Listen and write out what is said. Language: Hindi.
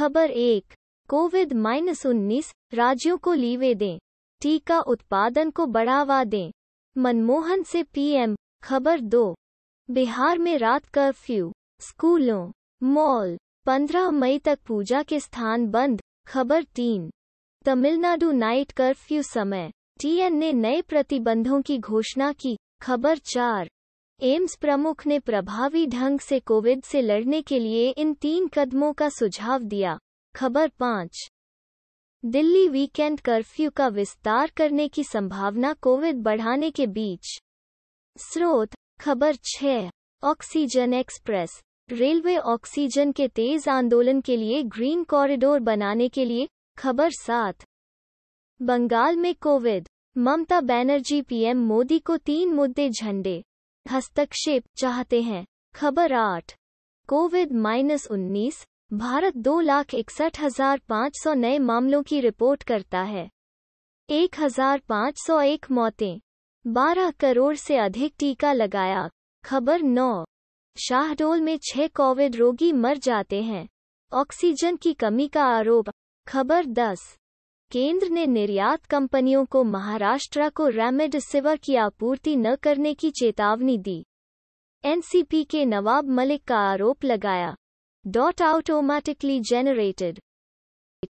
खबर एक कोविड माइनस उन्नीस राज्यों को लीवे दें, टीका उत्पादन को बढ़ावा दें। मनमोहन से पीएम, खबर दो, बिहार में रात कर्फ्यू, स्कूलों, मॉल 15 मई तक पूजा के स्थान बंद, खबर तीन, तमिलनाडु नाइट कर्फ्यू समय, टीएन ने नए प्रतिबंधों की घोषणा की, खबर चार एम्स प्रमुख ने प्रभावी ढंग से कोविड से लड़ने के लिए इन तीन कदमों का सुझाव दिया। खबर पाँच। दिल्ली वीकेंड कर्फ्यू का विस्तार करने की संभावना कोविड बढ़ाने के बीच। स्रोत, खबर छह ऑक्सीजन एक्सप्रेस। रेलवे ऑक्सीजन के तेज आंदोलन के लिए ग्रीन कॉरिडोर बनाने के लिए, खबर सात। बंगाल में कोविड। ममता बनर्जी पीएम मोदी को तीन मुद्दे झंडे। हस्तक्षेप चाहते हैं। खबर आठ। कोविड माइनस उन्नीस, भारत दो लाख इकसठ हज़ार पाँच सौ नए मामलों की रिपोर्ट करता है। एक हज़ार पाँच सौ एक मौतें, बारह करोड़ से अधिक टीका लगाया। खबर नौ। शाहडोल में छह कोविड रोगी मर जाते हैं। ऑक्सीजन की कमी का आरोप। खबर दस। केंद्र ने निर्यात कंपनियों को महाराष्ट्र को रेमडेसिविर की आपूर्ति न करने की चेतावनी दी। एनसीपी के नवाब मलिक का आरोप लगाया। Dot automatically generated